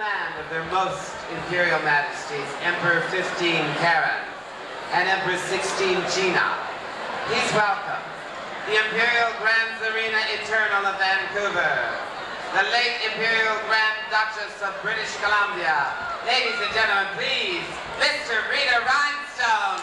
command of their most imperial majesties, Emperor 15 Karen and Empress 16 Gina. Please welcome the Imperial Grand Serena Eternal of Vancouver, the late Imperial Grand Duchess of British Columbia. Ladies and gentlemen, please, Mr. Rita Rhinestone.